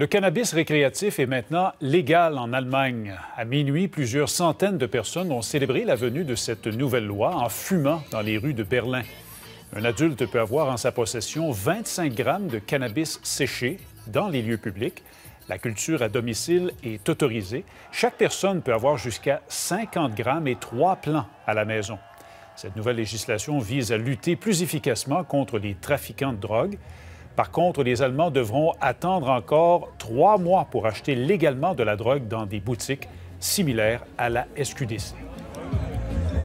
Le cannabis récréatif est maintenant légal en Allemagne. À minuit, plusieurs centaines de personnes ont célébré la venue de cette nouvelle loi en fumant dans les rues de Berlin. Un adulte peut avoir en sa possession 25 grammes de cannabis séché dans les lieux publics. La culture à domicile est autorisée. Chaque personne peut avoir jusqu'à 50 grammes et trois plants à la maison. Cette nouvelle législation vise à lutter plus efficacement contre les trafiquants de drogue. Par contre, les Allemands devront attendre encore trois mois pour acheter légalement de la drogue dans des boutiques similaires à la SQDC.